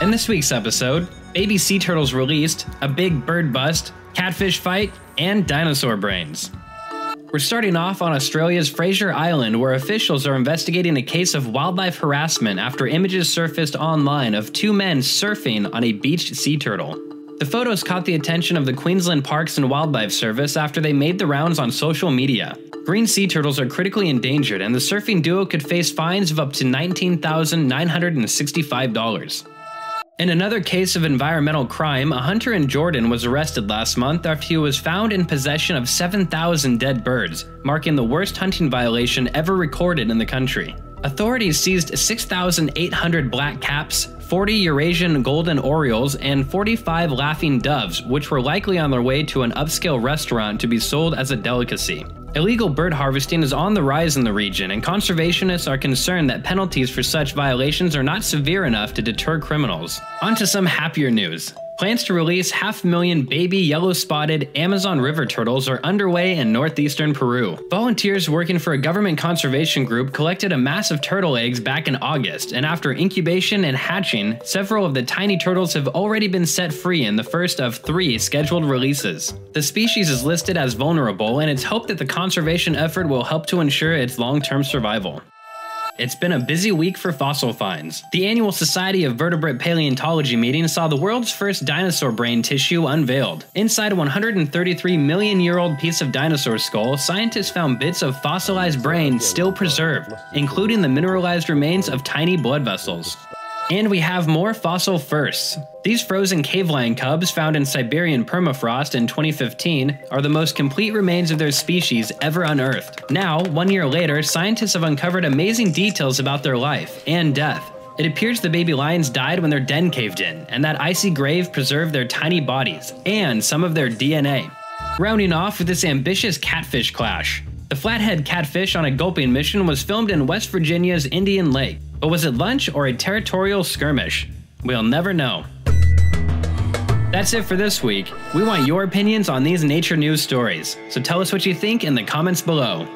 In this week's episode, baby sea turtles released, a big bird bust, catfish fight, and dinosaur brains. We're starting off on Australia's Fraser Island, where officials are investigating a case of wildlife harassment after images surfaced online of two men surfing on a beached sea turtle. The photos caught the attention of the Queensland Parks and Wildlife Service after they made the rounds on social media. Green sea turtles are critically endangered, and the surfing duo could face fines of up to $19,965. In another case of environmental crime, a hunter in Jordan was arrested last month after he was found in possession of 7,000 dead birds, marking the worst hunting violation ever recorded in the country. Authorities seized 6,800 blackcaps, 40 Eurasian golden orioles, and 45 laughing doves, which were likely on their way to an upscale restaurant to be sold as a delicacy. Illegal bird harvesting is on the rise in the region, and conservationists are concerned that penalties for such violations are not severe enough to deter criminals. On to some happier news. Plans to release half a million baby yellow spotted Amazon river turtles are underway in northeastern Peru. Volunteers working for a government conservation group collected a mass of turtle eggs back in August, and after incubation and hatching, several of the tiny turtles have already been set free in the first of three scheduled releases. The species is listed as vulnerable, and it's hoped that the conservation effort will help to ensure its long term survival. It's been a busy week for fossil finds. The annual Society of Vertebrate Paleontology meeting saw the world's first dinosaur brain tissue unveiled. Inside a 133 million year old piece of dinosaur skull, scientists found bits of fossilized brain still preserved, including the mineralized remains of tiny blood vessels. And we have more fossil firsts. These frozen cave lion cubs found in Siberian permafrost in 2015 are the most complete remains of their species ever unearthed. Now, one year later, scientists have uncovered amazing details about their life and death. It appears the baby lions died when their den caved in, and that icy grave preserved their tiny bodies and some of their DNA. Rounding off with this ambitious catfish clash. The flathead catfish on a gulping mission was filmed in West Virginia's Indian Lake. But was it lunch or a territorial skirmish? We'll never know. That's it for this week. We want your opinions on these nature news stories, so tell us what you think in the comments below.